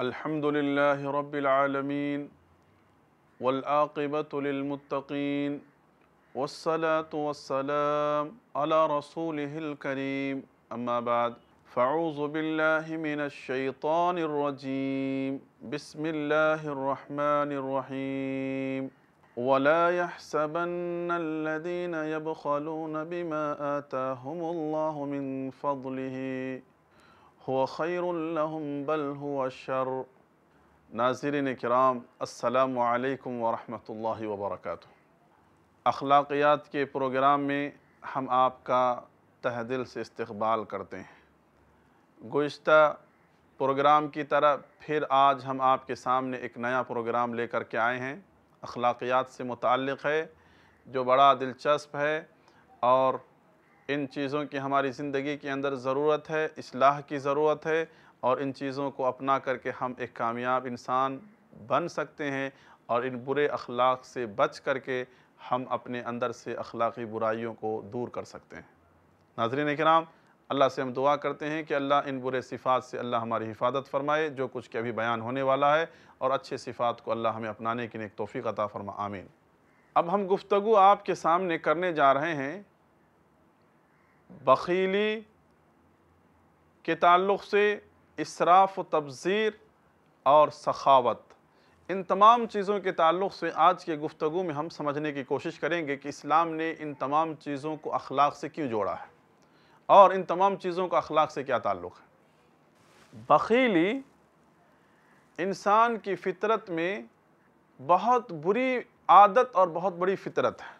الحمد لله رب العالمين والعاقبة للمتقين والصلاة والسلام على رسوله الكريم. أما بعد فأعوذ بالله من الشيطان الرجيم. بسم الله الرحمن الرحيم. ولا يحسبن الذين يبخلون بما آتاهم الله من فضله هو خیر لهم، بل هو الشر ناظرین کرام، السلام علیکم ورحمۃ اللہ وبرکاتہ. اخلاقیات کے پروگرام میں ہم آپ کا تہ دل سے استقبال کرتے ہیں. گزشتہ پروگرام کی طرح پھر آج ہم آپ کے سامنے ایک نیا پروگرام لے کر کے آئے ہیں. اخلاقیات سے متعلق ہے، جو بڑا دلچسپ ہے اور ان چیزوں کی ہماری زندگی کے اندر ضرورت ہے، اصلاح کی ضرورت ہے اور ان چیزوں کو اپنا کر کے ہم ایک کامیاب انسان بن سکتے ہیں اور ان برے اخلاق سے بچ کر کے ہم اپنے اندر سے اخلاقی برائیوں کو دور کر سکتے ہیں۔ ناظرین کرام، اللہ سے ہم دعا کرتے ہیں کہ اللہ ان برے صفات سے اللہ ہماری حفاظت فرمائے، جو کچھ کہ ابھی بیان ہونے والا ہے اور اچھے صفات کو اللہ ہمیں اپنانے کی ایک توفیق عطا فرما، آمین۔ اب ہم گفتگو آپ کے سامنے کرنے جا رہے ہیں۔ بخیلی کے تعلق سے اسراف و تبذیر اور سخاوت۔ ان تمام چیزوں کے تعلق سے آج کے گفتگو میں ہم سمجھنے کی کوشش کریں گے کہ اسلام نے ان تمام چیزوں کو اخلاق سے کیوں جوڑا ہے اور ان تمام چیزوں کا اخلاق سے کیا تعلق ہے۔ بخیلی انسان کی فطرت میں بہت بری عادت اور بہت بڑی فطرت ہے۔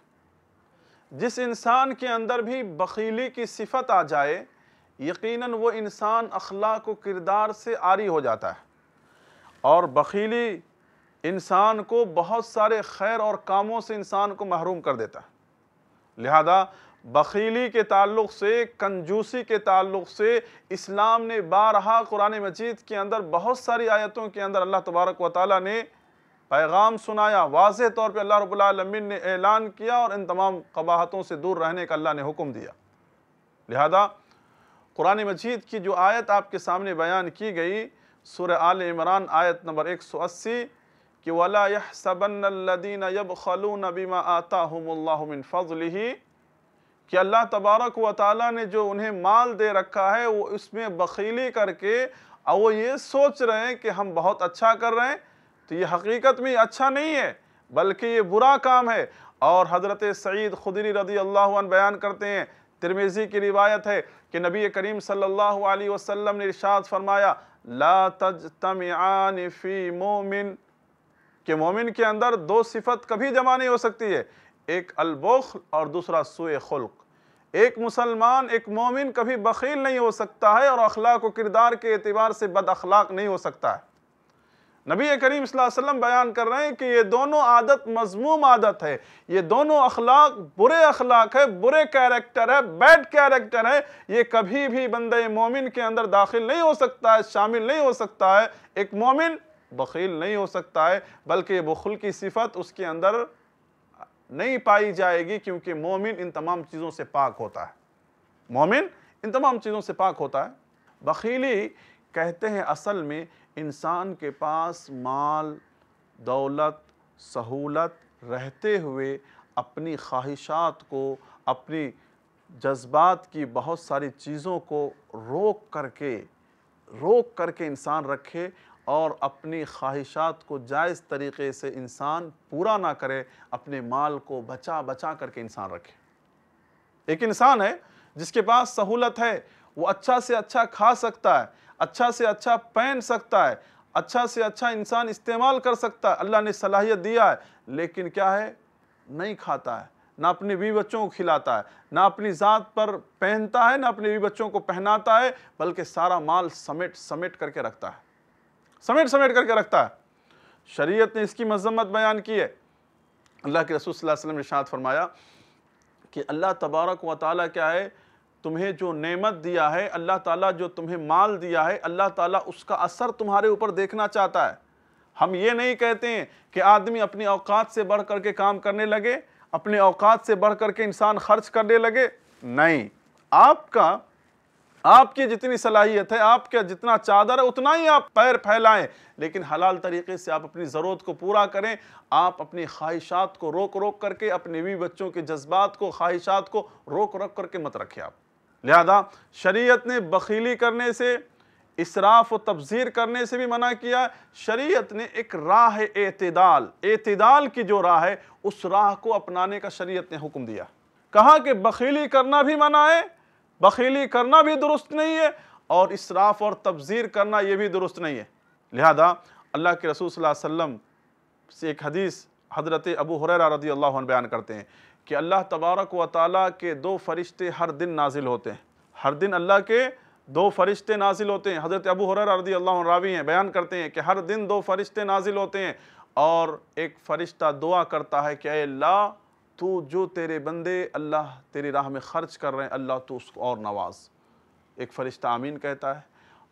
جس انسان کے اندر بھی بخیلی کی صفت آ جائے، یقیناً وہ انسان اخلاق و کردار سے عاری ہو جاتا ہے۔ اور بخیلی انسان کو بہت سارے خیر اور کاموں سے انسان کو محروم کر دیتا ہے۔ لہذا بخیلی کے تعلق سے، کنجوسی کے تعلق سے اسلام نے بارہا قرآن مجید کے اندر بہت ساری آیتوں کے اندر اللہ تبارک و تعالیٰ نے پیغام سنایا، واضح طور پہ اللہ رب العالمین نے اعلان کیا اور ان تمام قباحتوں سے دور رہنے کا اللہ نے حکم دیا۔ لہذا قرآن مجید کی جو آیت آپ کے سامنے بیان کی گئی، سورہ آل عمران آیت نمبر ایک سو اسی، کہ وَلَا يَحْسَبَنَّ الَّذِينَ يَبْخَلُونَ بِمَا آتَاهُمُ اللَّهُ مِنْ فَضْلِهِ۔ کہ اللہ تبارک و تعالیٰ نے جو انہیں مال دے رکھا ہے، وہ اس میں بخیلی کر کے، اور وہ یہ سوچ رہے ہیں کہ ہم بہت اچھا کر رہے ہیں تو یہ حقیقت میں اچھا نہیں ہے، بلکہ یہ برا کام ہے۔ اور حضرت سعید خدری رضی اللہ عنہ بیان کرتے ہیں ترمیزی کی روایت ہے کہ نبی کریم صلی اللہ علیہ وسلم نے ارشاد فرمایا، لا تجتمعان فی مومن۔ کہ مومن کے اندر دو صفت کبھی جمع نہیں ہو سکتی ہے، ایک البخل اور دوسرا سوء خلق۔ ایک مسلمان، ایک مومن کبھی بخیل نہیں ہو سکتا ہے اور اخلاق و کردار کے اعتبار سے بد اخلاق نہیں ہو سکتا ہے۔ نبی کریم صلی اللہ علیہ وسلم بیان کر رہے ہیں کہ یہ دونوں عادت مضموم عادت ہے۔ یہ دونوں اخلاق برے اخلاق ہے، برے کیریکٹر ہے، بیڈ کیریکٹر ہے۔ یہ کبھی بھی بندہ مومن کے اندر داخل نہیں ہو سکتا ہے، شامل نہیں ہو سکتا ہے۔ ایک مومن بخیل نہیں ہو سکتا ہے، بلکہ یہ بخل کی صفت اس کے اندر نہیں پائی جائے گی کیونکہ مومن ان تمام چیزوں سے پاک ہوتا ہے۔ مومن ان تمام چیزوں سے پاک ہوتا ہے۔ بخیلی کہتے ہیں اصل میں انسان کے پاس مال، دولت، سہولت رہتے ہوئے اپنی خواہشات کو، اپنی جذبات کی بہت ساری چیزوں کو روک کر کے، روک کر کے انسان رکھے اور اپنی خواہشات کو جائز طریقے سے انسان پورا نہ کرے، اپنے مال کو بچا بچا کر کے انسان رکھے۔ ایک انسان ہے جس کے پاس سہولت ہے، وہ اچھا سے اچھا کھا سکتا ہے اچھا سے اچھا پہن سکتا ہے اچھا سے اچھا انسان استعمال کر سکتا ہے۔ اللہ نے صلاحیت دیا ہے، لیکن کیا ہے؟ نہیں کھاتا ہے، نہ اپنے بیوی بچوں کو کھلاتا ہے، نہ اپنی ذات پر پہنتا ہے، نہ اپنے بیوی بچوں کو پہناتا ہے، بلکہ سارا مال سمیٹ سمیٹ کر کے رکھتا ہے۔ سمیٹ سمیٹ کر کے رکھتا ہے۔ شریعت نے اس کی مذمت بیان کی ہے۔ اللہ کے رسول صلی اللہ علیہ وسلم نے ارشاد فرمایا کہ اللہ تبارک و تعالیٰ کیا ہے؟ تمہیں جو نعمت دیا ہے، اللہ تعالیٰ جو تمہیں مال دیا ہے، اللہ تعالیٰ اس کا اثر تمہارے اوپر دیکھنا چاہتا ہے۔ ہم یہ نہیں کہتے ہیں کہ آدمی اپنی اوقات سے بڑھ کر کے کام کرنے لگے، اپنے اوقات سے بڑھ کر کے انسان خرچ کرنے لگے۔ نہیں، آپ کا، آپ کی جتنی صلاحیت ہے، آپ کا جتنا چادر ہے، اتنا ہی آپ پیر پھیلائیں۔ لیکن حلال طریقے سے آپ اپنی ضرورت کو پورا کریں، آپ اپنی خواہشات کو روک روک کر کے، اپنے بھی بچوں کے جذبات کو، خواہشات کو روک روک کر کے مت رکھیں آپ۔ لہذا شریعت نے بخیلی کرنے سے، اسراف و تبذیر کرنے سے بھی منع کیا۔ شریعت نے ایک راہ اعتدال اعتدال کی جو راہ ہے، اس راہ کو اپنانے کا شریعت نے حکم دیا۔ کہا کہ بخیلی کرنا بھی منع ہے، بخیلی کرنا بھی درست نہیں ہے، اور اسراف اور تبذیر کرنا یہ بھی درست نہیں ہے۔ لہذا اللہ کے رسول صلی اللہ علیہ وسلم سے ایک حدیث حضرت ابو حریرہ رضی اللہ عنہ بیان کرتے ہیں۔ کہ اللہ تبارک و تعالیٰ کے دو فرشتے ہر دن نازل ہوتے ہیں۔ ہر دن اللہ کے دو فرشتے نازل ہوتے ہیں۔ حضرت ابو حریرہ رضی اللہ عنہ راوی ہیں، بیان کرتے ہیں کہ ہر دن دو فرشتے نازل ہوتے ہیں اور ایک فرشتہ دعا کرتا ہے کہ اے اللہ، تو جو تیرے بندے اللہ تیری راہ میں خرچ کر رہے ہیں، اللہ تو اس کو اور نواز۔ ایک فرشتہ آمین کہتا ہے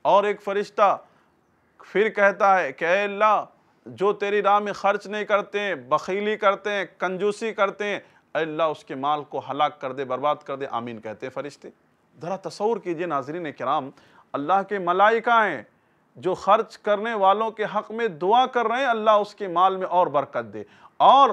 اور ایک فرشتہ پھر کہتا ہے کہ اے اللہ، جو تیری راہ میں خرچ نہیں کرتے ہیں بخیلی کرتے ہیں، کنجوسی کرتے ہیں اے اللہ اس کے مال کو ہلاک کر دے، برباد کر دے، آمین کہتے ہیں فرشتے۔ ذرا تصور کیجیے ناظرین کرام، اللہ کے ملائکہ ہیں جو خرچ کرنے والوں کے حق میں دعا کر رہے ہیں، اللہ اس کے مال میں اور برکت دے۔ اور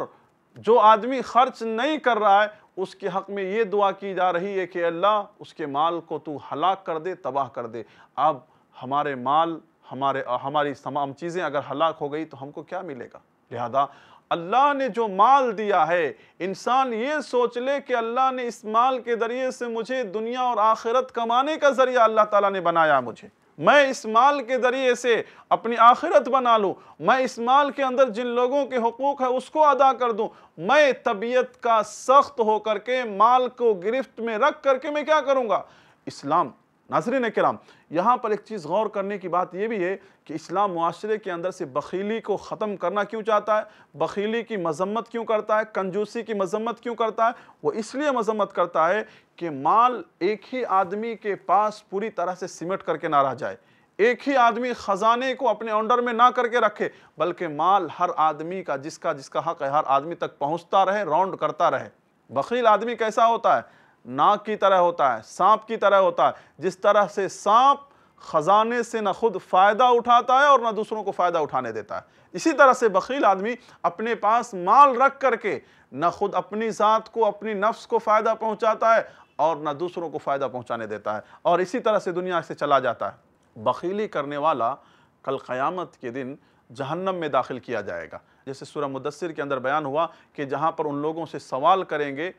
جو آدمی خرچ نہیں کر رہا ہے، اس کے حق میں یہ دعا کی جا رہی ہے کہ اللہ اس کے مال کو تو ہلاک کر دے، تباہ کر دے۔ اب ہمارے مال، ہمارے، ہماری تمام چیزیں اگر ہلاک ہو گئی تو ہم کو کیا ملے گا؟ لہذا اللہ نے جو مال دیا ہے، انسان یہ سوچ لے کہ اللہ نے اس مال کے ذریعے سے مجھے دنیا اور آخرت کمانے کا ذریعہ اللہ تعالیٰ نے بنایا مجھے۔ میں اس مال کے ذریعے سے اپنی آخرت بنا لوں، میں اس مال کے اندر جن لوگوں کے حقوق ہے اس کو ادا کر دوں۔ میں طبیعت کا سخت ہو کر کے، مال کو گرفت میں رکھ کر کے میں کیا کروں گا؟ اسلام ناظرین کرام، یہاں پر ایک چیز غور کرنے کی بات یہ بھی ہے کہ اسلام معاشرے کے اندر سے بخیلی کو ختم کرنا کیوں چاہتا ہے؟ بخیلی کی مذمت کیوں کرتا ہے؟ کنجوسی کی مذمت کیوں کرتا ہے؟ وہ اس لیے مذمت کرتا ہے کہ مال ایک ہی آدمی کے پاس پوری طرح سے سمٹ کر کے نہ رہ جائے۔ ایک ہی آدمی خزانے کو اپنے انڈر میں نہ کر کے رکھے، بلکہ مال ہر آدمی کا، جس کا جس کا حق ہے، ہر آدمی تک پہنچتا رہے، راؤنڈ کرتا رہے۔ بخیل آدمی کیسا ہوتا ہے؟ ناک کی طرح ہوتا ہے، سانپ کی طرح ہوتا ہے۔ جس طرح سے سانپ خزانے سے نہ خود فائدہ اٹھاتا ہے اور نہ دوسروں کو فائدہ اٹھانے دیتا ہے۔ اسی طرح سے بخیل آدمی اپنے پاس مال رکھ کر کے نہ خود اپنی ذات کو، اپنی نفس کو فائدہ پہنچاتا ہے اور نہ دوسروں کو فائدہ پہنچانے دیتا ہے۔ اور اسی طرح سے دنیا سے چلا جاتا ہے۔ بخیلی کرنے والا کل قیامت کے دن جہنم میں داخل کیا جائے گا۔ جیسے سورہ مدثر کے اندر بیان ہوا کہ جہاں پر ان لوگوں سے سوال کریں گے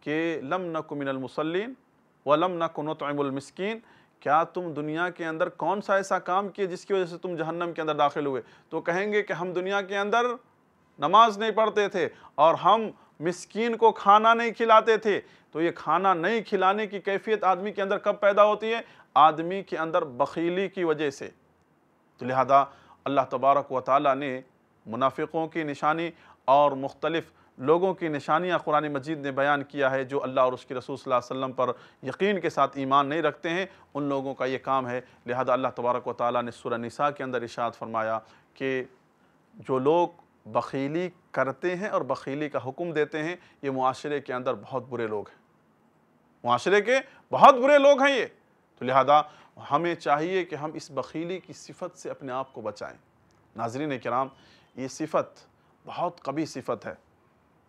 کہ لم نک من المسلین ولم نک نطعم المسکین، کیا تم دنیا کے اندر کون سا ایسا کام کیے جس کی وجہ سے تم جہنم کے اندر داخل ہوئے؟ تو کہیں گے کہ ہم دنیا کے اندر نماز نہیں پڑھتے تھے اور ہم مسکین کو کھانا نہیں کھلاتے تھے۔ تو یہ کھانا نہیں کھلانے کی کیفیت آدمی کے اندر کب پیدا ہوتی ہے؟ آدمی کے اندر بخیلی کی وجہ سے۔ تو لہذا اللہ تبارک و تعالیٰ نے منافقوں کی نشانی اور مختلف لوگوں کی نشانیاں قرآن مجید نے بیان کیا ہے جو اللہ اور اس کے رسول صلی اللہ علیہ وسلم پر یقین کے ساتھ ایمان نہیں رکھتے ہیں، ان لوگوں کا یہ کام ہے۔ لہذا اللہ تبارک و تعالیٰ نے سورہ نساء کے اندر اشارت فرمایا کہ جو لوگ بخیلی کرتے ہیں اور بخیلی کا حکم دیتے ہیں، یہ معاشرے کے اندر بہت برے لوگ ہیں۔ معاشرے کے بہت برے لوگ ہیں یہ۔ تو لہذا ہمیں چاہیے کہ ہم اس بخیلی کی صفت سے اپنے آپ کو بچائیں۔ ناظرین کرام، یہ صفت بہت قبی صفت ہے۔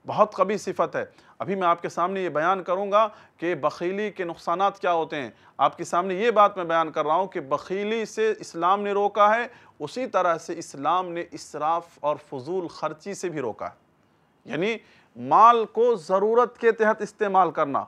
بہت قبی صفت ہے۔ ابھی میں آپ کے سامنے یہ بیان کروں گا کہ بخیلی کے نقصانات کیا ہوتے ہیں۔ آپ کے سامنے یہ بات میں بیان کر رہا ہوں کہ بخیلی سے اسلام نے روکا ہے، اسی طرح سے اسلام نے اسراف اور فضول خرچی سے بھی روکا ہے۔ یعنی مال کو ضرورت کے تحت استعمال کرنا۔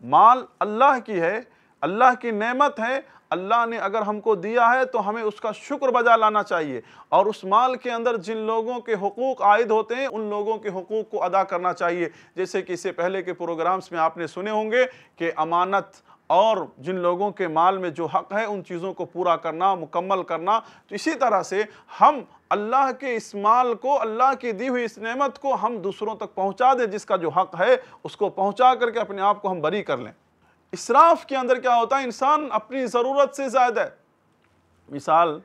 مال اللہ کی ہے اللہ کی نعمت ہے، اللہ نے اگر ہم کو دیا ہے تو ہمیں اس کا شکر بجا لانا چاہیے۔ اور اس مال کے اندر جن لوگوں کے حقوق عائد ہوتے ہیں، ان لوگوں کے حقوق کو ادا کرنا چاہیے۔ جیسے کہ اس سے پہلے کے پروگرامز میں آپ نے سنے ہوں گے کہ امانت اور جن لوگوں کے مال میں جو حق ہے، ان چیزوں کو پورا کرنا، مکمل کرنا۔ تو اسی طرح سے ہم اللہ کے اس مال کو، اللہ کی دی ہوئی اس نعمت کو ہم دوسروں تک پہنچا دیں، جس کا جو حق ہے، اس کو پہنچا کر کے اپنے آپ کو ہم بری کر لیں۔ اسراف کے اندر کیا ہوتا ہے؟ انسان اپنی ضرورت سے زائد ہے۔ مثال،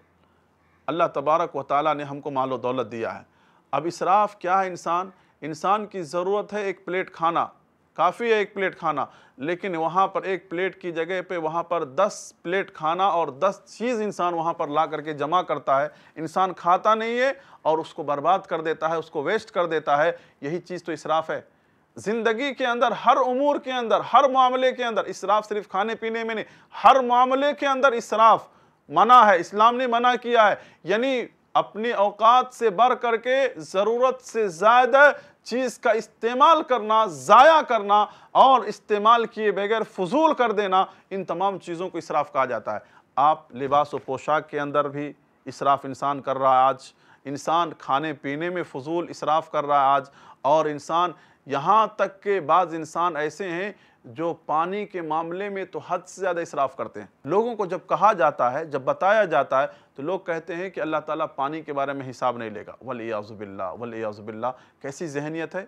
اللہ تبارک و تعالیٰ نے ہم کو مال و دولت دیا ہے۔ اب اسراف کیا ہے انسان؟ انسان کی ضرورت ہے ایک پلیٹ کھانا۔ کافی ہے ایک پلیٹ کھانا، لیکن وہاں پر ایک پلیٹ کی جگہ پہ وہاں پر دس پلیٹ کھانا اور دس چیز انسان وہاں پر لا کر کے جمع کرتا ہے۔ انسان کھاتا نہیں ہے اور اس کو برباد کر دیتا ہے، اس کو ویسٹ کر دیتا ہے۔ یہی چیز تو اسراف ہے۔ زندگی کے اندر، ہر امور کے اندر، ہر معاملے کے اندر، اسراف صرف کھانے پینے میں نہیں، ہر معاملے کے اندر اسراف منع ہے، اسلام نے منع کیا ہے۔ یعنی اپنی اوقات سے بڑھ کر کے ضرورت سے زیادہ چیز کا استعمال کرنا، ضائع کرنا اور استعمال کیے بغیر فضول کر دینا، ان تمام چیزوں کو اسراف کہا جاتا ہے۔ آپ لباس و پوشاک کے اندر بھی اسراف انسان کر رہا ہے آج۔ انسان کھانے پینے میں فضول اسراف کر رہا ہے آج، اور انسان یہاں تک کہ بعض انسان ایسے ہیں جو پانی کے معاملے میں تو حد سے زیادہ اسراف کرتے ہیں۔ لوگوں کو جب کہا جاتا ہے، جب بتایا جاتا ہے، تو لوگ کہتے ہیں کہ اللہ تعالیٰ پانی کے بارے میں حساب نہیں لے گا۔ وَلِيَعْزُ بِاللَّهِ وَلِيَعْزُ اللہ کیسی ذہنیت ہے؟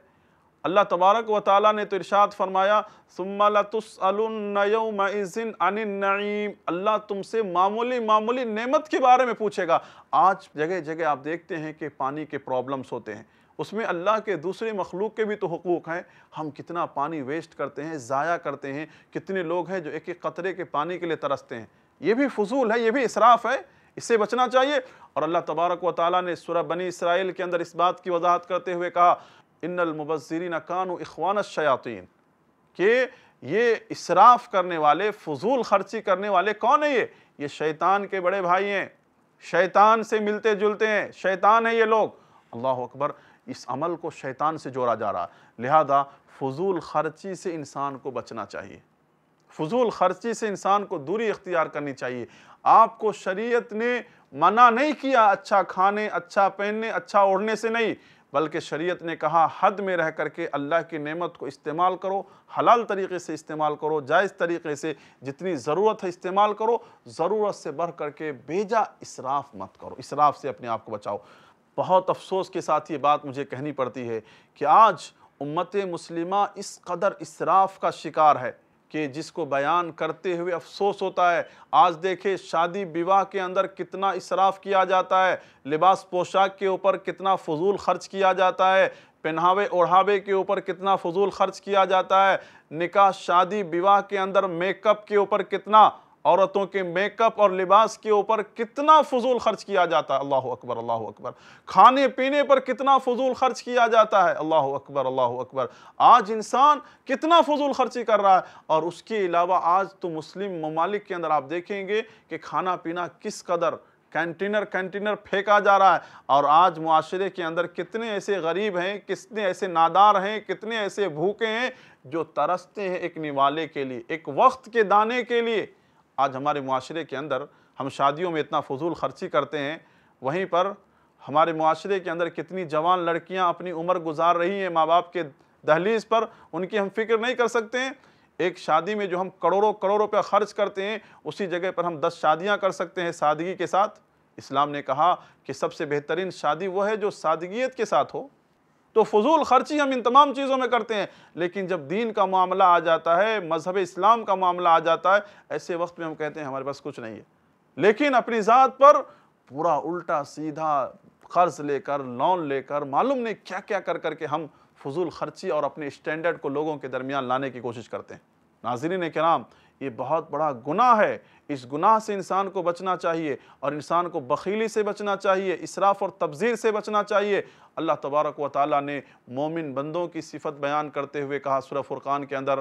اللہ تبارک و تعالیٰ نے تو ارشاد فرمایا، ثُمَّ لَتُسْأَلُنَّ يَوْمَئِذٍ عَنِ النَّعِيمِ۔ اللہ تم سے معمولی معمولی نعمت کے بارے میں پوچھے گا۔ آج جگہ جگہ آپ دیکھتے ہیں کہ پانی کے پرابلمز ہوتے ہیں۔ اس میں اللہ کے دوسرے مخلوق کے بھی تو حقوق ہیں۔ ہم کتنا پانی ویسٹ کرتے ہیں، ضائع کرتے ہیں۔ کتنے لوگ ہیں جو ایک ایک قطرے کے پانی کے لیے ترستے ہیں۔ یہ بھی فضول ہے، یہ بھی اسراف ہے۔ اس سے بچنا چاہیے۔ اور اللہ تبارک و تعالیٰ نے سورہ بنی اسرائیل کے اندر اس بات کی وضاحت کرتے ہوئے کہا ان المبذرین کانوا اخوان الشیاطین کہ یہ اسراف کرنے والے، فضول خرچی کرنے والے کون ہیں یہ؟ یہ شیطان کے بڑے بھائی ہیں۔ شیطان سے ملتے جلتے ہیں۔ شیطان ہیں یہ لوگ۔ اللہ اکبر، اس عمل کو شیطان سے جوڑا جا رہا۔ لہذا فضول خرچی سے انسان کو بچنا چاہیے۔ فضول خرچی سے انسان کو دوری اختیار کرنی چاہیے۔ آپ کو شریعت نے منع نہیں کیا اچھا کھانے اچھا پہننے اچھا اوڑھنے سے نہیں۔ بلکہ شریعت نے کہا، حد میں رہ کر کے اللہ کی نعمت کو استعمال کرو، حلال طریقے سے استعمال کرو، جائز طریقے سے جتنی ضرورت ہے استعمال کرو، ضرورت سے بڑھ کر کے بیجا اسراف مت کرو، اسراف سے اپنے آپ کو بچاؤ۔ بہت افسوس کے ساتھ یہ بات مجھے کہنی پڑتی ہے کہ آج امت مسلمہ اس قدر اسراف کا شکار ہے۔ کہ جس کو بیان کرتے ہوئے افسوس ہوتا ہے، آج دیکھیں شادی بیواہ کے اندر کتنا اسراف کیا جاتا ہے، لباس پوشاک کے اوپر کتنا فضول خرچ کیا جاتا ہے، پہناوے اوڑھاوے کے اوپر کتنا فضول خرچ کیا جاتا ہے، نکاح شادی بیواہ کے اندر میک اپ کے اوپر کتنا عورتوں کے میک اپ اور لباس کے اوپر کتنا فضول خرچ کیا جاتا ہے؟ اللہ اکبر اللہ اکبر۔ کھانے پینے پر کتنا فضول خرچ کیا جاتا ہے؟ اللہ اکبر اللہ اکبر۔ آج انسان کتنا فضول خرچی کر رہا ہے؟ اور اس کے علاوہ آج تو مسلم ممالک کے اندر آپ دیکھیں گے کہ کھانا پینا کس قدر کینٹینر کینٹینر پھینکا جا رہا ہے۔ اور آج معاشرے کے اندر کتنے ایسے غریب ہیں، کتنے ایسے نادار ہیں، کتنے ایسے بھوکے ہیں جو ترستے ہیں ایک نوالے کے لیے، ایک وقت کے دانے کے لیے۔ آج ہمارے معاشرے کے اندر ہم شادیوں میں اتنا فضول خرچی کرتے ہیں، وہیں پر ہمارے معاشرے کے اندر کتنی جوان لڑکیاں اپنی عمر گزار رہی ہیں ماں باپ کے دہلیز پر، ان کی ہم فکر نہیں کر سکتے ہیں۔ ایک شادی میں جو ہم کروڑوں کروڑوں روپے خرچ کرتے ہیں، اسی جگہ پر ہم دس شادیاں کر سکتے ہیں سادگی کے ساتھ۔ اسلام نے کہا کہ سب سے بہترین شادی وہ ہے جو سادگیت کے ساتھ ہو۔ تو فضول خرچی ہم ان تمام چیزوں میں کرتے ہیں۔ لیکن جب دین کا معاملہ آ جاتا ہے، مذہب اسلام کا معاملہ آ جاتا ہے، ایسے وقت میں ہم کہتے ہیں ہمارے پاس کچھ نہیں ہے۔ لیکن اپنی ذات پر پورا الٹا سیدھا قرض لے کر لون لے کر، معلوم نہیں کیا کیا کر کر کے ہم فضول خرچی اور اپنے اسٹینڈرڈ کو لوگوں کے درمیان لانے کی کوشش کرتے ہیں۔ ناظرین کرام یہ بہت بڑا گناہ ہے۔ اس گناہ سے انسان کو بچنا چاہیے اور انسان کو بخیلی سے بچنا چاہیے، اسراف اور تبذیر سے بچنا چاہیے۔ اللہ تبارک و تعالیٰ نے مومن بندوں کی صفت بیان کرتے ہوئے کہا سورہ فرقان کے اندر۔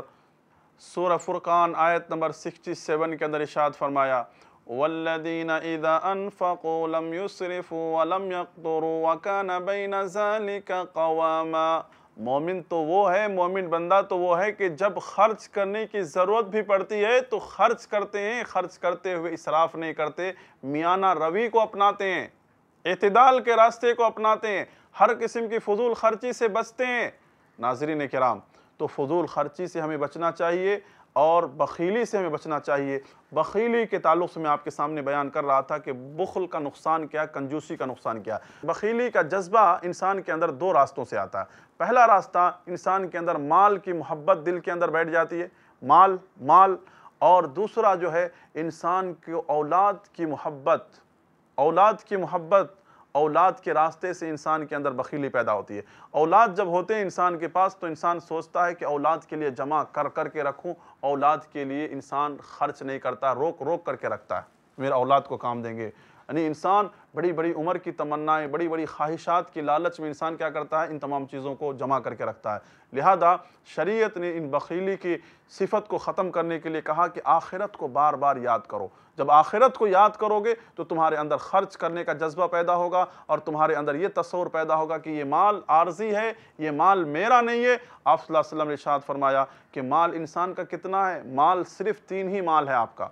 سورہ فرقان آیت نمبر سکسٹی سیون کے اندر اشاد فرمایا، وَالَّذِينَ إِذَا أَنفَقُوا لَمْ يُسْرِفُوا وَلَمْ يَقْتُرُوا وَكَانَ بَيْنَ ذَلِكَ قَوَامًا۔ مومن تو وہ ہے، مومن بندہ تو وہ ہے کہ جب خرچ کرنے کی ضرورت بھی پڑتی ہے تو خرچ کرتے ہیں، خرچ کرتے ہوئے اسراف نہیں کرتے، میانہ روی کو اپناتے ہیں، اعتدال کے راستے کو اپناتے ہیں، ہر قسم کی فضول خرچی سے بچتے ہیں۔ ناظرین کرام، تو فضول خرچی سے ہمیں بچنا چاہیے۔ اور بخیلی سے ہمیں بچنا چاہیے۔ بخیلی کے تعلق سے میں آپ کے سامنے بیان کر رہا تھا کہ بخل کا نقصان کیا کنجوسی کا نقصان کیا بخیلی کا جذبہ انسان کے اندر دو راستوں سے آتا ہے۔ پہلا راستہ انسان کے اندر مال کی محبت دل کے اندر بیٹھ جاتی ہے، مال مال۔ اور دوسرا جو ہے انسان کے اولاد کی محبت، اولاد کی محبت۔ اولاد کے راستے سے انسان کے اندر بخیلی پیدا ہوتی ہے۔ اولاد جب ہوتے ہیں انسان کے پاس تو انسان سوچتا ہے کہ اولاد کے لیے جمع کر کر کے رکھوں، اولاد کے لیے انسان خرچ نہیں کرتا، روک روک کر کے رکھتا ہے۔ میرے اولاد کو کام دیں گے۔ یعنی انسان بڑی بڑی عمر کی تمنائیں، بڑی بڑی خواہشات کی لالچ میں انسان کیا کرتا ہے؟ ان تمام چیزوں کو جمع کر کے رکھتا ہے۔ لہذا شریعت نے ان بخیلی کی صفت کو ختم کرنے کے لیے کہا کہ آخرت کو بار بار یاد کرو۔ جب آخرت کو یاد کرو گے تو تمہارے اندر خرچ کرنے کا جذبہ پیدا ہوگا اور تمہارے اندر یہ تصور پیدا ہوگا کہ یہ مال عارضی ہے، یہ مال میرا نہیں ہے۔ آپ صلی اللہ علیہ وسلم نے ارشاد فرمایا کہ مال انسان کا کتنا ہے؟ مال صرف تین ہی مال ہے آپ کا۔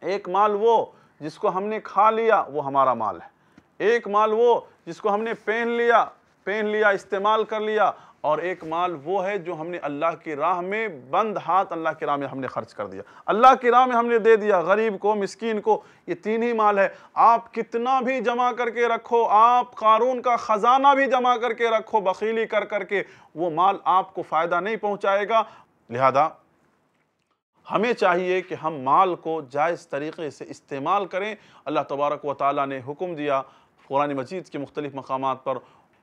ایک مال وہ جس کو ہم نے کھا لیا، وہ ہمارا مال ہے۔ ایک مال وہ جس کو ہم نے پہن لیا پہن لیا، استعمال کر لیا، اور ایک مال وہ ہے جو ہم نے اللہ کی راہ میں بند ہاتھ اللہ کی راہ میں ہم نے خرچ کر دیا۔ اللہ کی راہ میں ہم نے دے دیا، غریب کو، مسکین کو، یہ تین ہی مال ہے۔ آپ کتنا بھی جمع کر کے رکھو، آپ قارون کا خزانہ بھی جمع کر کے رکھو، بخیلی کر کر کے، وہ مال آپ کو فائدہ نہیں پہنچائے گا۔ لہذا ہمیں چاہیے کہ ہم مال کو جائز طریقے سے استعمال کریں۔ اللہ تبارک و تعالیٰ نے حکم دیا قرآن مجید کے مختلف مقامات پر،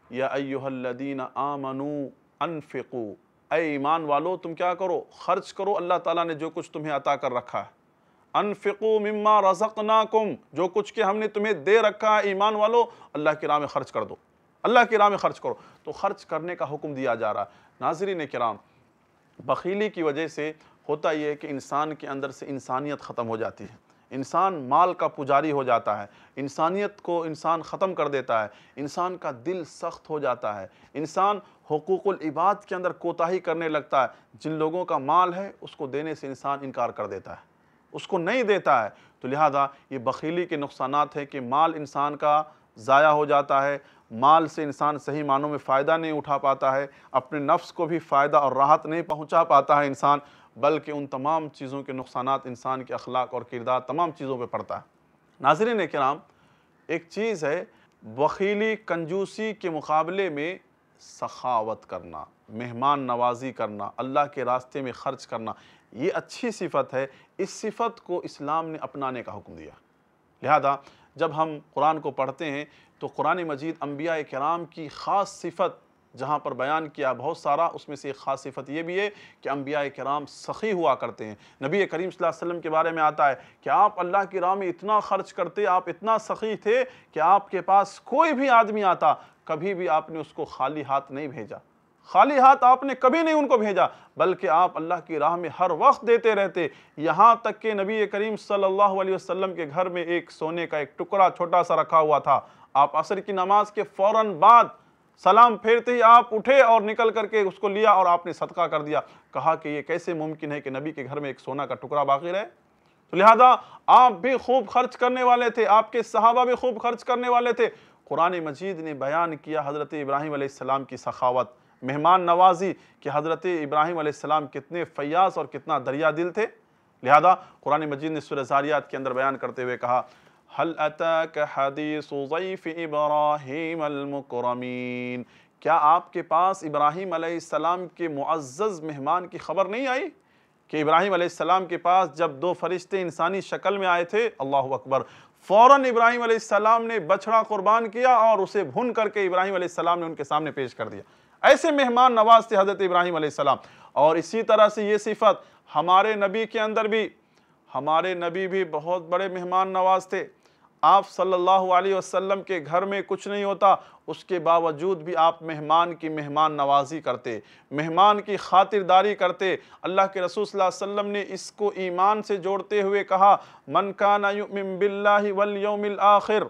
یا ایوہ الذین آمنوا انفقو، اے ایمان والو، تم کیا کرو؟ خرچ کرو، اللہ تعالیٰ نے جو کچھ تمہیں عطا کر رکھا ہے۔ انفقو مما رزقناکم، جو کچھ کہ ہم نے تمہیں دے رکھا ہے، ایمان والو، اللہ کی راہ میں خرچ کر دو۔ اللہ کی راہ میں خرچ کرو۔ تو خرچ کرنے کا حکم دیا جا رہا ہے۔ ناظرین کرام، بخیلی کی وجہ سے ہوتا یہ ہے کہ انسان کے اندر سے انسانیت ختم ہو جاتی ہے۔ انسان مال کا پجاری ہو جاتا ہے، انسانیت کو انسان ختم کر دیتا ہے، انسان کا دل سخت ہو جاتا ہے۔ انسان حقوق العباد کے اندر کوتاہی کرنے لگتا ہے۔ جن لوگوں کا مال ہے، اس کو دینے سے انسان انکار کر دیتا ہے۔ اس کو نہیں دیتا ہے۔ تو لہذا یہ بخیلی کے نقصانات ہیں کہ مال انسان کا ضائع ہو جاتا ہے۔ مال سے انسان صحیح معنوں میں فائدہ نہیں اٹھا پاتا ہے۔ اپنے نفس کو بھی فائدہ اور راحت نہیں پہنچا پاتا ہے انسان۔ بلکہ ان تمام چیزوں کے نقصانات انسان کے اخلاق اور کردار تمام چیزوں پہ پڑتا ہے۔ ناظرین کرام، ایک چیز ہے بخیلی کنجوسی کے مقابلے میں سخاوت کرنا، مہمان نوازی کرنا، اللہ کے راستے میں خرچ کرنا، یہ اچھی صفت ہے۔ اس صفت کو اسلام نے اپنانے کا حکم دیا۔ لہذا جب ہم قرآن کو پڑھتے ہیں تو قرآن مجید انبیاء کرام کی خاص صفت جہاں پر بیان کیا بہت سارا، اس میں سے ایک خاص صفت یہ بھی ہے کہ انبیاء کرام سخی ہوا کرتے ہیں۔ نبی کریم صلی اللہ علیہ وسلم کے بارے میں آتا ہے کہ آپ اللہ کی راہ میں اتنا خرچ کرتے، آپ اتنا سخی تھے کہ آپ کے پاس کوئی بھی آدمی آتا، کبھی بھی آپ نے اس کو خالی ہاتھ نہیں بھیجا۔ خالی ہاتھ آپ نے کبھی نہیں ان کو بھیجا، بلکہ آپ اللہ کی راہ میں ہر وقت دیتے رہتے۔ یہاں تک کہ نبی کریم صلی اللہ علیہ وسلم کے گھر میں ایک سونے کا ایک ٹکڑا چھوٹا سا رکھا ہوا تھا۔ آپ عصر کی نماز کے فوراً بعد سلام پھیرتے ہی آپ اٹھے اور نکل کر کے اس کو لیا اور آپ نے صدقہ کر دیا۔ کہا کہ یہ کیسے ممکن ہے کہ نبی کے گھر میں ایک سونا کا ٹکڑا باقی رہے؟ تو لہذا آپ بھی خوب خرچ کرنے والے تھے، آپ کے صحابہ بھی خوب خرچ کرنے والے تھے۔ قرآن مجید نے بیان کیا حضرت ابراہیم علیہ السلام کی سخاوت۔ مہمان نوازی کہ حضرت ابراہیم علیہ السلام کتنے فیاض اور کتنا دریا دل تھے۔ لہذا قرآن مجید نے سورہ زاریات کے اندر بیان کرتے ہوئے کہا هل اتاك حدیث ضیف ابراہیم المکرمین کیا آپ کے پاس ابراہیم علیہ السلام کے معزز مہمان کی خبر نہیں آئی کہ ابراہیم علیہ السلام کے پاس جب دو فرشتے انسانی شکل میں آئے تھے؟ اللہ اکبر. فوراً ابراہیم علیہ السلام نے بچڑا قربان کیا اور اسے بھن کر کے ابراہیم علیہ السلام نے ان کے سامنے پیش کر دیا. ایسے مہمان نواز تھے حضرت ابراہیم علیہ السلام. اور اسی طرح سے یہ صفت ہمارے نبی کے اندر بھی، ہمارے نبی بھی بہت بڑے مہمان نواز تھے. آپ صلی اللہ علیہ وسلم کے گھر میں کچھ نہیں ہوتا، اس کے باوجود بھی آپ مہمان کی مہمان نوازی کرتے، مہمان کی خاطرداری کرتے۔ اللہ کے رسول صلی اللہ علیہ وسلم نے اس کو ایمان سے جوڑتے ہوئے کہا، من کان یؤمن باللہ والیوم الاخر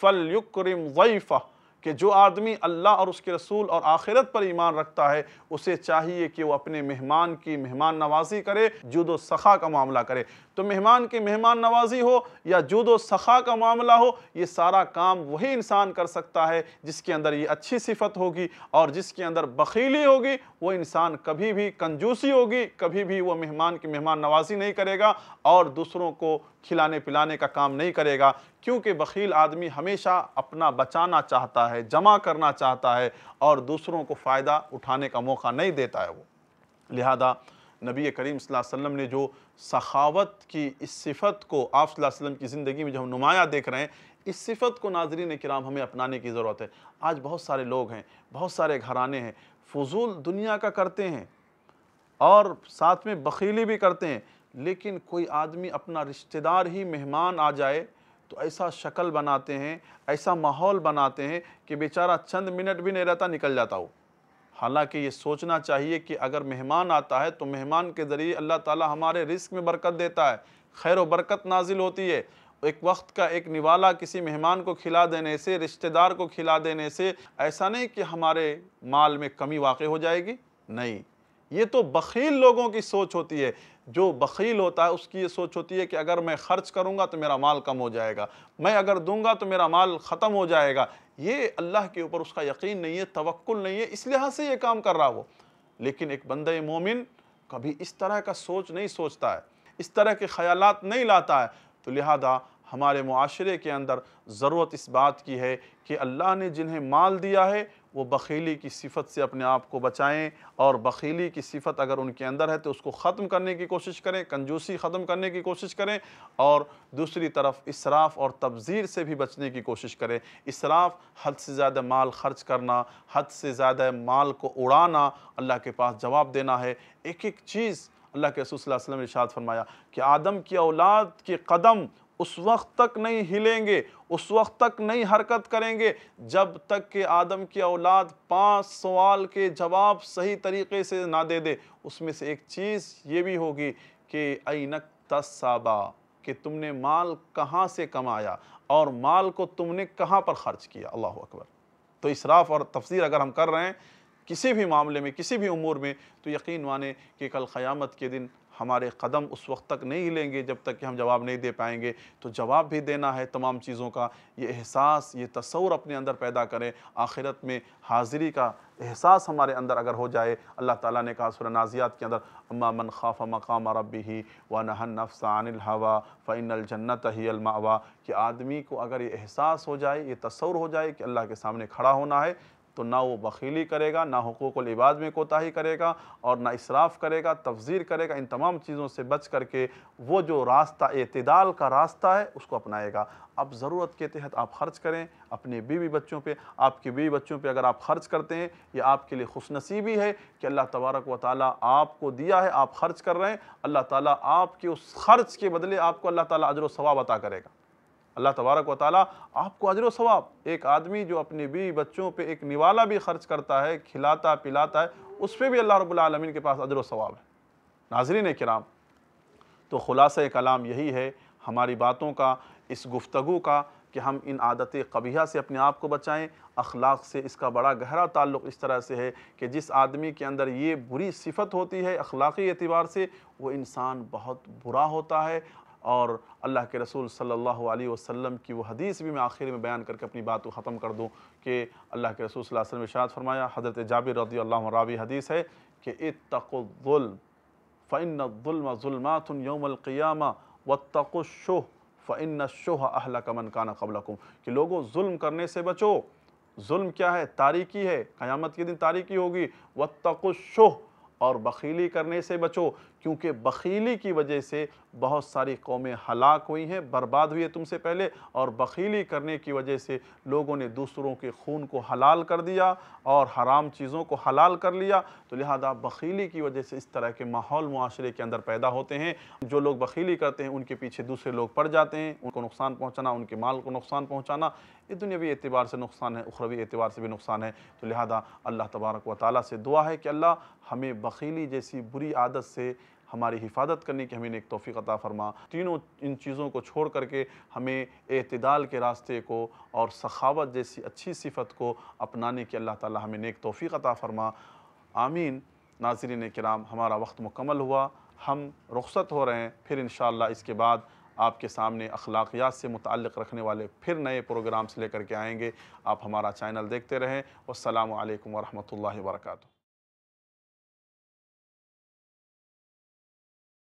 فلیکرم ضیفہ. کہ جو آدمی اللہ اور اس کے رسول اور آخرت پر ایمان رکھتا ہے، اسے چاہیے کہ وہ اپنے مہمان کی مہمان نوازی کرے، جود و سخا کا معاملہ کرے۔ تو مہمان کی مہمان نوازی ہو یا جود و سخا کا معاملہ ہو، یہ سارا کام وہی انسان کر سکتا ہے جس کے اندر یہ اچھی صفت ہوگی اور جس کے اندر بخیلی ہوگی، وہ انسان کبھی بھی کنجوسی ہوگی، کبھی بھی وہ مہمان کی مہمان نوازی نہیں کرے گا اور دوسروں کو کھلانے پلانے کا کام نہیں کرے گا، کیونکہ بخیل آدمی ہمیشہ اپنا بچانا چاہتا ہے، جمع کرنا چاہتا ہے اور دوسروں کو فائدہ اٹھانے کا موقع نہیں دیتا ہے وہ۔ لہذا نبی کریم صلی اللہ علیہ وسلم نے جو سخاوت کی اس صفت کو آپ صلی اللہ علیہ وسلم کی زندگی میں جو ہم نمایاں دیکھ رہے ہیں، اس صفت کو ناظرین کرام ہمیں اپنانے کی ضرورت ہے۔ آج بہت سارے لوگ ہیں، بہت سارے گھرانے ہیں، فضول دنیا کا کرتے ہیں اور ساتھ میں بخیلی بھی کرتے ہیں۔ لیکن کوئی آدمی اپنا رشتہ دار ہی مہمان آ جائے تو ایسا شکل بناتے ہیں، ایسا ماحول بناتے ہیں کہ بیچارہ چند منٹ بھی نہیں رہتا، نکل جاتا ہو۔ حالانکہ یہ سوچنا چاہیے کہ اگر مہمان آتا ہے تو مہمان کے ذریعے اللہ تعالی ہمارے رزق میں برکت دیتا ہے۔ خیر و برکت نازل ہوتی ہے۔ ایک وقت کا ایک نوالا کسی مہمان کو کھلا دینے سے، رشتہ دار کو کھلا دینے سے ایسا نہیں کہ ہمارے مال میں کمی واقع ہو جائے گی۔ نہیں۔ یہ تو بخیل لوگوں کی سوچ ہوتی ہے۔ جو بخیل ہوتا ہے، اس کی یہ سوچ ہوتی ہے کہ اگر میں خرچ کروں گا تو میرا مال کم ہو جائے گا۔ میں اگر دوں گا تو میرا مال ختم ہو جائے گا۔ یہ اللہ کے اوپر اس کا یقین نہیں ہے، توکل نہیں ہے، اس لحاظ سے یہ کام کر رہا وہ۔ لیکن ایک بندہ مومن کبھی اس طرح کا سوچ نہیں سوچتا ہے، اس طرح کے خیالات نہیں لاتا ہے۔ تو لہذا ہمارے معاشرے کے اندر ضرورت اس بات کی ہے کہ اللہ نے جنہیں مال دیا ہے وہ بخیلی کی صفت سے اپنے آپ کو بچائیں اور بخیلی کی صفت اگر ان کے اندر ہے تو اس کو ختم کرنے کی کوشش کریں، کنجوسی ختم کرنے کی کوشش کریں اور دوسری طرف اسراف اور تبذیر سے بھی بچنے کی کوشش کریں۔ اسراف، حد سے زیادہ مال خرچ کرنا، حد سے زیادہ مال کو اڑانا، اللہ کے پاس جواب دینا ہے۔ ایک ایک چیز اللہ کے رسول صلی اللہ علیہ وسلم نے ارشاد فرمایا کہ آدم کی اولاد کے قدم اس وقت تک نہیں ہلیں گے، اس وقت تک نہیں حرکت کریں گے۔ جب تک کہ آدم کی اولاد پانچ سوال کے جواب صحیح طریقے سے نہ دے دے، اس میں سے ایک چیز یہ بھی ہوگی کہ اینک تصابا کہ تم نے مال کہاں سے کمایا اور مال کو تم نے کہاں پر خرچ کیا۔ اللہ اکبر۔ تو اسراف اور تفسیر اگر ہم کر رہے ہیں کسی بھی معاملے میں، کسی بھی امور میں، تو یقین مانے کہ کل قیامت کے دن ہمارے قدم اس وقت تک نہیں لیں گے جب تک کہ ہم جواب نہیں دے پائیں گے۔ تو جواب بھی دینا ہے تمام چیزوں کا۔ یہ احساس، یہ تصور اپنے اندر پیدا کریں۔ آخرت میں حاضری کا احساس ہمارے اندر اگر ہو جائے، اللہ تعالیٰ نے کہا سورہ نازیات کے اندر، اما من خاف مقام ربی ونہا النفس عن الہوا فإن الجنت ہی المعوا کہ آدمی کو اگر یہ احساس ہو جائے، یہ تصور ہو جائے کہ اللہ کے سامنے کھڑا ہونا ہے تو نہ وہ بخیلی کرے گا، نہ حقوق العباد میں کوتاہی کرے گا اور نہ اسراف کرے گا تفضیر کرے گا، ان تمام چیزوں سے بچ کر کے وہ جو راستہ، اعتدال کا راستہ ہے، اس کو اپنائے گا۔ اب ضرورت کے تحت آپ خرچ کریں اپنے بیوی بچوں پہ۔ آپ کی بیوی بچوں پہ اگر آپ خرچ کرتے ہیں، یہ آپ کے لیے خوش نصیبی ہے کہ اللہ تبارک و تعالیٰ آپ کو دیا ہے، آپ خرچ کر رہے ہیں۔ اللہ تعالیٰ آپ کے اس خرچ کے بدلے آپ کو اللہ تعالیٰ عجر و ثواب عطا کرے گا۔ اللہ تبارک و تعالیٰ آپ کو عجر و ثواب۔ ایک آدمی جو اپنے بیوی بچوں پہ ایک نوالا بھی خرچ کرتا ہے، کھلاتا، پلاتا ہے، اس پہ بھی اللہ رب العالمین کے پاس عجر و ثواب ہے۔ ناظرین کرام، تو خلاصہ کلام یہی ہے ہماری باتوں کا، اس گفتگو کا، کہ ہم ان عادت قبیحہ سے اپنے آپ کو بچائیں۔ اخلاق سے اس کا بڑا گہرا تعلق اس طرح سے ہے کہ جس آدمی کے اندر یہ بری صفت ہوتی ہے اخلاقی اعتبار سے، وہ انسان بہت برا ہوتا ہے۔ اور اللہ کے رسول صلی اللہ علیہ وسلم کی وہ حدیث بھی میں آخر میں بیان کر کے اپنی بات کو ختم کر دوں کہ اللہ کے رسول صلی اللہ علیہ وسلم اشارت فرمایا، حضرت جابر رضی اللہ راوی حدیث ہے کہ اتقوا الظلم، فإن الظلم ظلمات یوم القیامہ واتقوا الشح فإن الشح اہلک من کان قبلکم۔ کہ لوگوں، ظلم کرنے سے بچو۔ ظلم کیا ہے؟ تاریکی ہے۔ قیامت کے دن تاریکی ہوگی۔ واتقوا الشح اور بخیلی کرنے سے بچو۔ کیونکہ بخیلی کی وجہ سے بہت ساری قومیں ہلاک ہوئی ہیں، برباد ہوئی ہے تم سے پہلے، اور بخیلی کرنے کی وجہ سے لوگوں نے دوسروں کے خون کو حلال کر دیا اور حرام چیزوں کو حلال کر لیا۔ تو لہذا بخیلی کی وجہ سے اس طرح کے ماحول معاشرے کے اندر پیدا ہوتے ہیں۔ جو لوگ بخیلی کرتے ہیں، ان کے پیچھے دوسرے لوگ پڑ جاتے ہیں، ان کو نقصان پہنچانا ان کے مال کو نقصان پہنچانا، یہ دنیاوی اعتبار سے نقصان ہے، اخروی اعتبار سے بھی نقصان ہے۔ تو لہذا اللہ تبارک و تعالیٰ سے دعا ہے کہ اللہ ہمیں بخیلی جیسی بری عادت سے ہماری حفاظت کرنے کی ہمیں ایک توفیق عطا فرما۔ تینوں ان چیزوں کو چھوڑ کر کے ہمیں اعتدال کے راستے کو اور سخاوت جیسی اچھی صفت کو اپنانے کی اللہ تعالی ہمیں نیک توفیق عطا فرما۔ آمین۔ ناظرین کرام، ہمارا وقت مکمل ہوا۔ ہم رخصت ہو رہے ہیں۔ پھر انشاءاللہ اس کے بعد آپ کے سامنے اخلاقیات سے متعلق رکھنے والے پھر نئے پروگرامز لے کر کے آئیں گے۔ آپ ہمارا چینل دیکھتے رہیں۔ والسلام علیکم ورحمۃ اللہ وبرکاتہ۔